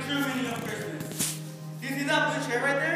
true meaning of Christmas. Do you see that blue chair right there?